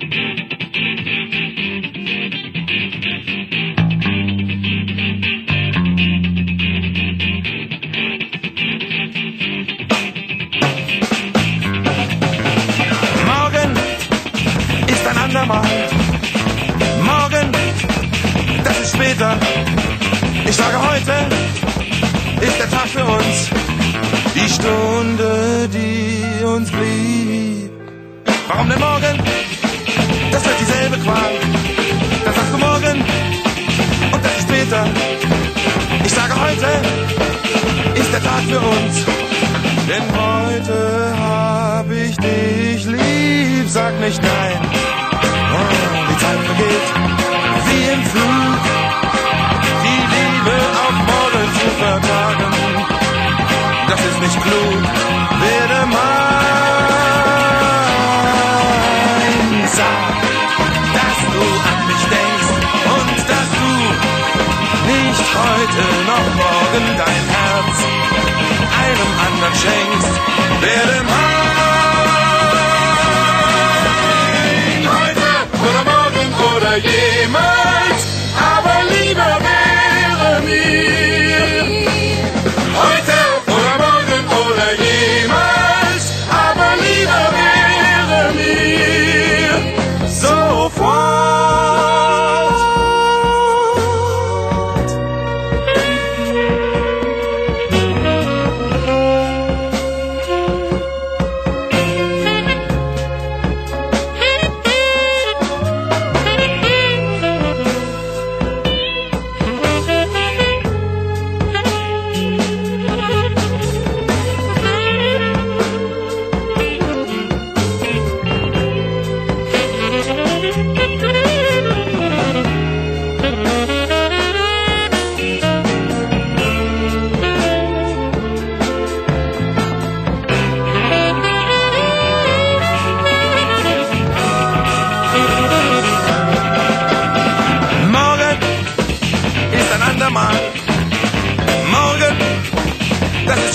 Morgen ist ein andermal. Morgen, das ist später. Ich sage heute, ist der Tag für uns. Die Stunde, die uns blieb. Warum denn morgen? Das wird dieselbe Qual. Dann sagst du morgen und das ist später. Ich sage heute, ist der Tag für uns. Denn heute hab ich dich lieb, sag nicht nein. Oh, die Zeit vergeht wie im Flug. Die Liebe auf morgen zu vertagen, das ist nicht klug. Nicht heute noch morgen dein Herz einem anderen schenkst. Werde mein,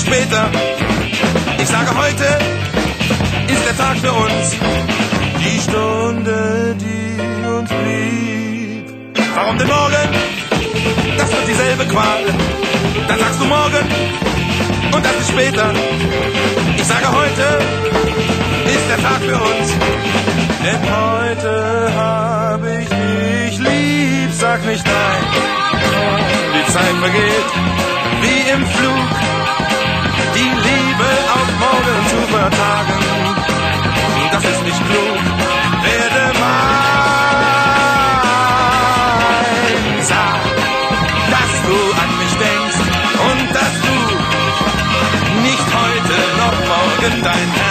später. Ich sage heute, ist der Tag für uns. Die Stunde, die uns blieb. Warum denn morgen? Das wird dieselbe Qual. Dann sagst du morgen und das ist später. Ich sage heute, ist der Tag für uns. Denn heute hab ich dich lieb, sag nicht nein. Die Zeit vergeht wie im Flug. Noch morgen dein